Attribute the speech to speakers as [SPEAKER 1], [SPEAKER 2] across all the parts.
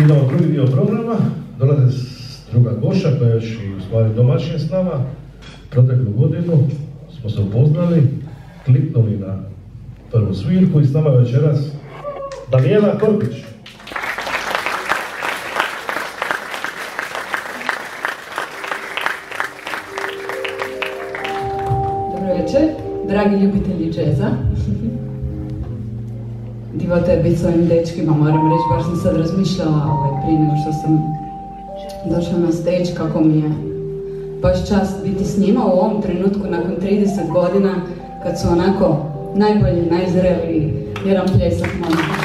[SPEAKER 1] Idemo drugi dio programa, dolaze druga goša koja je još i u stvari domaćin s nama. Proteklu godinu smo se upoznali, kliknuli na prvu svirku i s nama večeras Danijela Korpić.
[SPEAKER 2] Dobro večer, dragi ljubitelji džeza. Divota je biti s ovim dečkima, moram reći, baš sam sad razmišljala ovaj, prije nego što sam došla na stage, kako mi je baš čast biti s njima u ovom trenutku nakon 30 godina, kad su onako najbolji, najzreliji, jedan pljesak molim.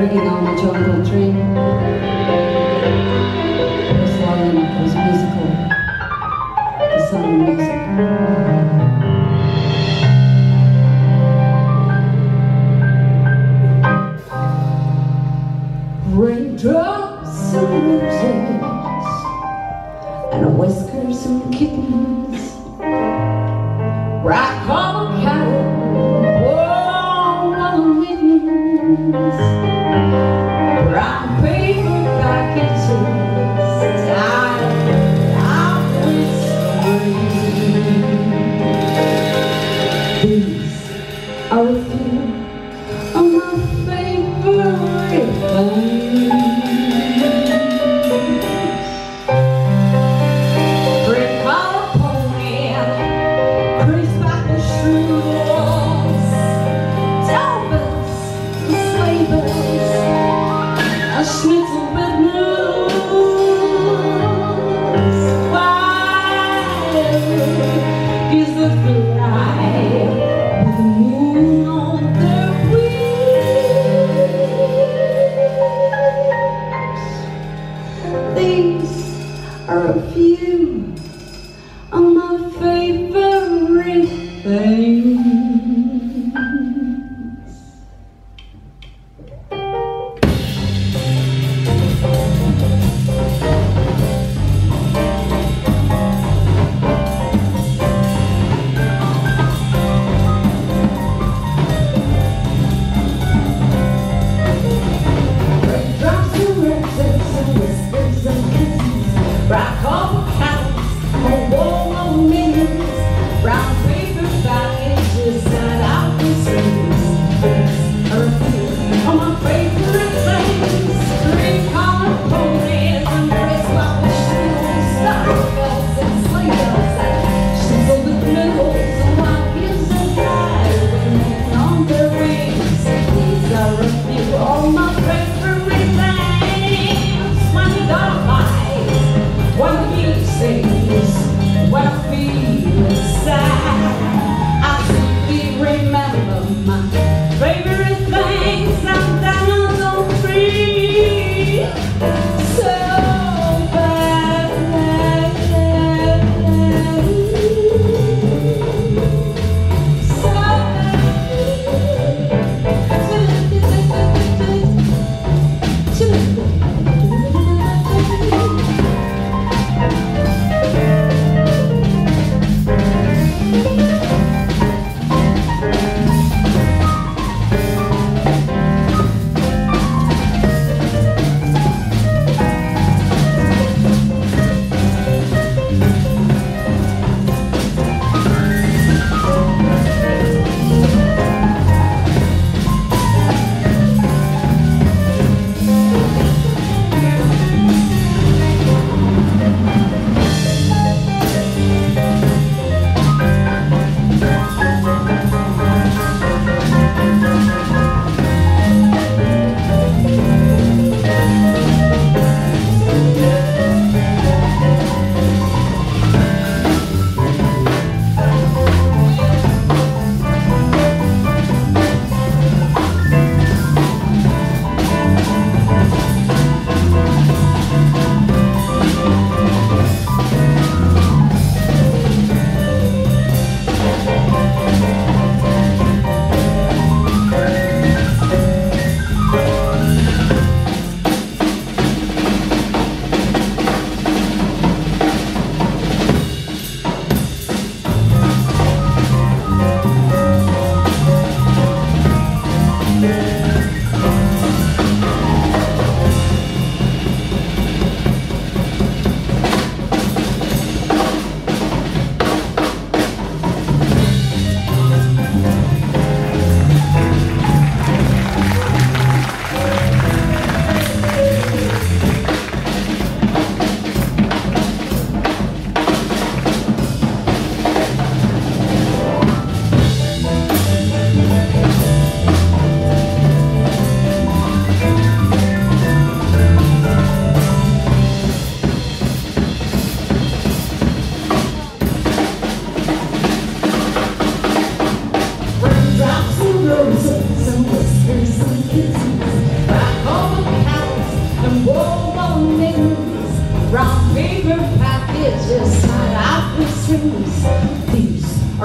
[SPEAKER 3] already know the John Coltrane. The. Raindrops and roses and whiskers and kittens. These are a
[SPEAKER 2] few of my favorite things.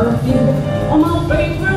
[SPEAKER 2] perfume on my favorite